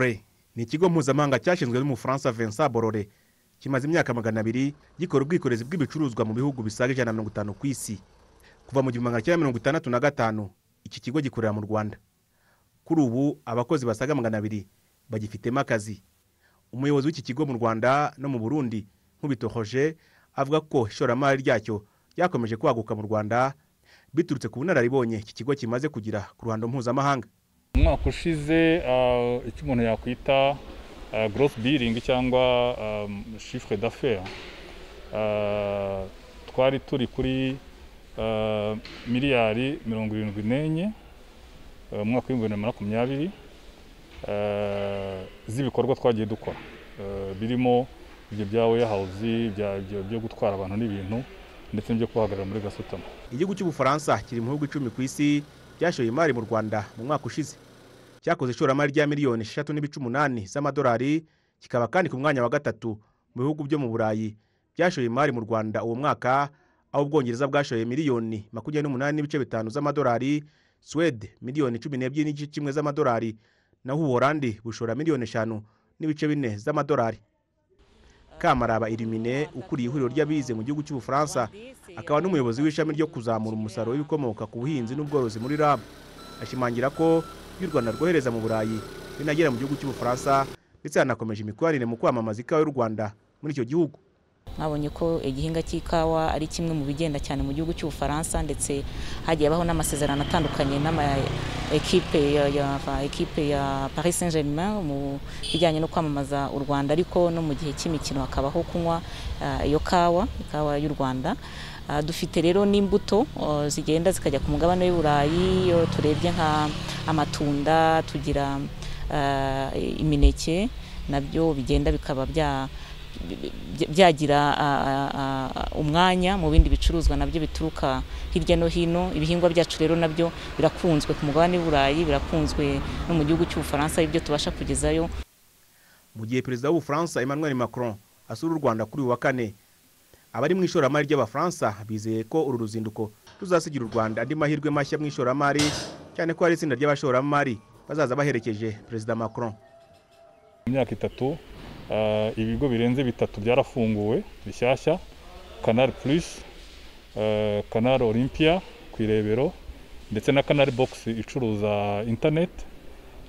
Ni ikigo mpuzamahanga cyashinzwe n'umufaransa Vincent Bolloré kimaze imyaka magana abiri gikora ubwikorezi bw'ibicuruzwa mu bihugu bisaga ijana na mirongo itanu ku isi. Kuva mu gihumbi magana cyenda mirongo itandatu na gatanu iki kigo gikorera mu rwanda. Kuri ubu abakozi basaga magana abiri bagifitemo akazi. Umuyobozi w'iki kigo mu rwanda no mu burundi nkubito roger avuga ko ishoramari ryacyo ryakomeje kwaguka mu rwanda biturutse ku bunararibonye iki kigo kimaze kugira ku ruhando mpuzamahanga. Umwaka ushize icyo umuntu yakwita gross billing cyangwa chiffre d'affaires. Twari turi kuri miliyari mirongo irindwi n'enye mu mwaka w'ibihumbi bibiri na makumyabiri z'ibikorwa twagiye dukora. Birimo ibyo bya warehouse byo gutwara abantu n'ibintu ndetse n'ibyo kubahagarara muri gasutamo. Igihugu cy'ubufaransa kiri mu bihugu icumi ku isi byashoye imari mu rwanda mu mwaka ushize. Cyakoze ishoramari rya miliyoni eshatu n'ibice umunani z'amadolari kikaba kandi ku mwanya wa gatatu mu bihugu byo mu burayi. Byashoye imari mu rwanda uwo mwaka aho ubwongereza bwashoye miliyoni makumyabiri n'umunani n'ibice bitanu z'amadolari suwede miliyoni cumi n'ebyiri n'igice kimwe z'amadolari naho ubuholandi bushora miliyoni eshanu n'ibice bine z'amadolari. Kamaraba irimine ukuriye ihuriro ry'abize mu gihugu cy'ubufaransa akaba n'umuyobozi w'ishami ryo kuzamura umusaruro w'ibikomoka ku buhinzi n'ubworozi muri rab ashimangira ko iyo u rwanda rwohereza mu burayi binagera mu gihugu cy'ubufaransa ndetse hanakomeje imikoranire mu kwamamaza ikawa y'u rwanda muri icyo gihugu. Mwabonye ko igihingwa cy'ikawa ari kimwe mu bigenda cyane mu gihugu cy'ubufaransa ndetse hagiye habaho n'amasezerano atandukanye n'ama ekipe ekipe ya paris saint germain mu bijyanye no kwamamaza u rwanda ariko no mu gihe cy'imikino hakabaho kunywa iyo kawa ikawa y'u rwanda. Dufite rero n'imbuto zigenda zikajya ku mugabane w'i burayi iyo turebye nk'amatunda tugira imineke na byo bigenda bikaba bya byagira umwanya mu bindi bicuruzwa na byo bituruka hirya no hino. Ibihingwa byacu rero na byo birakunzwe ku mugabane w'i burayi birakunzwe no mu gihugu cy'ubufaransa ibyo tubasha kugezayo. Mu gihe perezida w'ubufaransa emmanuel macron asura u rwanda kuri uyu wa kane abari mu ishoramari ry'abafaransa bizeye ko uru ruzinduko ruzasigira u rwanda. Andi mahirwe mashya mu ishoramari cyane ko hari itsinda ry'abashoramari bazaza baherekeje perezida macron. Mu myaka itatu ibigo birenze bitatu byarafunguwe bishyashya. Kanari purisi kanari olimpiya ku irebero ndetse na kanari bogisi icuruza interineti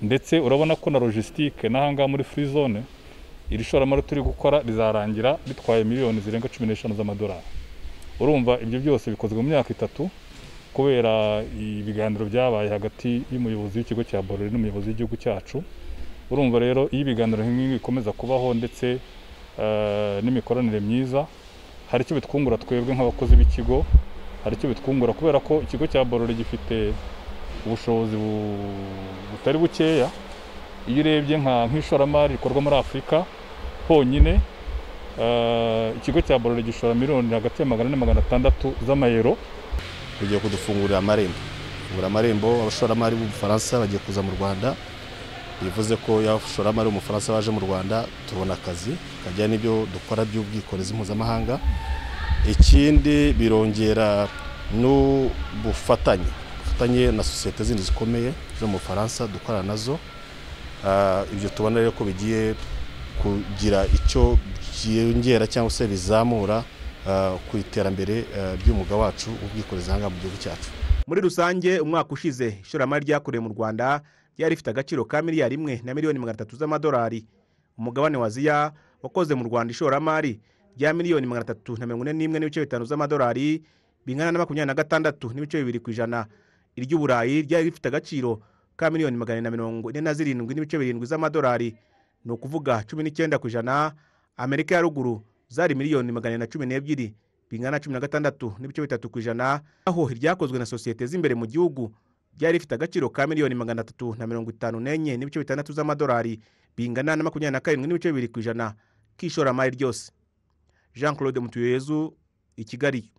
ndetse urabona ko na logisitike n'ahangaha muri furi zone iri shoramari turi gukora rizarangira bitwaye miliyoni zirenga cumi n'eshanu z'amadolari. Urumva ibyo byose bikozwe mu myaka itatu kubera ibiganiro byabaye hagati y'umuyobozi w'ikigo cya borori n'umuyobozi w'igihugu cyacu. Urumva rero iyo ibiganiro nk'ibi bikomeza kubaho ndetse n'imikoranire myiza hari icyo bitwungura twebwe nk'abakozi b'ikigo hari icyo bitwungura kubera ko ikigo cya borori gifite ubushobozi butari bukeya. Iyo urebye nk'ishoramari rikorwa muri afurika honyine ikigo cya borori gishora miliyoni hagati ya magana ane magana atandatu z'amayero. Tugiye kudufungurira amarembo. Kufungura amarembo abashoramari b'ubufaransa bagiye kuza mu rwanda. Bivuze ko abashoramari b'umufaransa baje mu rwanda tubona akazi kajyanye n'ibyo dukora by'ubwikorezi mpuzamahanga. Ikindi birongera n'ubufatanye bufatanye na sosiyete zindi zikomeye zo mu bufaransa dukorana na zo. Ibyo tubona rero ko bigiye kugira icyo byongera cyangwa se bizamura ku iterambere ry'umwuga wacu w'ubwikorezi aha ngaha mu gihugu cyacu. Muri rusange umwaka ushize ishoramari ryakorewe mu rwanda ryari rifite agaciro ka miliyari imwe na miliyoni magana atatu z'amadolari. Umugabane wa aziya wakoze mu rwanda ishoramari rya miliyoni magana atatu na mirongo ine n'imwe n'ibice bitanu z'amadolari bingana na makumyabiri na gatandatu n'ibice bibiri ku ijana. Iry'uburayi ryari rifite agaciro ka miliyoni magana na mirongo ine na zirindwi n'ibice birindwi z'amadolari. Ni ukuvuga cumi n'icyenda ku ijana amerika ya ruguru zari miliyoni magana na cumi n'ebyiri bingana na cumi na gatandatu n'ibice bitatu ku ijana. Aho iryakozwe na sosiyete z'imbere mu gihugu ryari rifite agaciro ka miliyoni magana atatu na mirongo itanu n'enye n'ibice bitandatu z'amadolari bingana na makumyabiri na karindwi n'ibice bibiri ku ijana. K'ishoramari ryose jean claude mutuyezu i kigali.